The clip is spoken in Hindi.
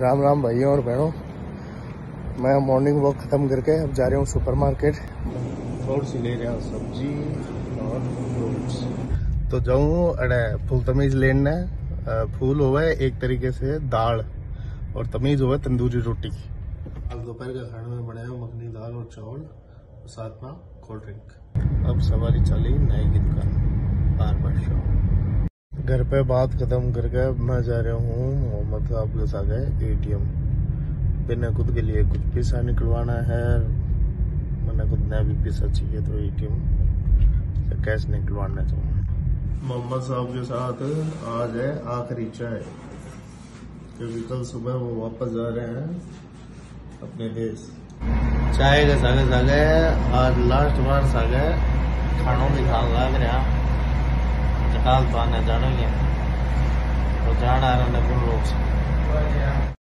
राम राम भाइयों और बहनों मैं मॉर्निंग वॉक ख़त्म करके अब जा रहा हूँ सुपर मार्केट थोड़ी सी ले रहा हूँ सब्ज़ी और फ्रूट्स तो जाऊँ अरे फुल तमीज लेना फूल हुआ है एक तरीके से दाल और तमीज हुआ है तंदूरी रोटी। अब दोपहर का खाने में बने हुए मखनी दाल और चावल और साथ में कोल्ड ड्रिंक अब सवारी चली नई की दुकान बार बार शाम घर पे बात खत्म करके मैं जा रहा हूँ मोहम्मद साहब के साथ एटीएम मैंने खुद के लिए कुछ पैसा निकलवाना है मैंने खुद नया भी पैसा चाहिए तो एटीएम से कैश निकलवाना चाहूँ मोहम्मद साहब के साथ आज है आखिरी चाय। क्योंकि कल सुबह वो वापस जा रहे हैं अपने देश। चाय के सागे सागे आज लास्ट बार सागे खानों भी खान लग रहा। चटाल तो आने जानो ही है। तो जाना रहा लोग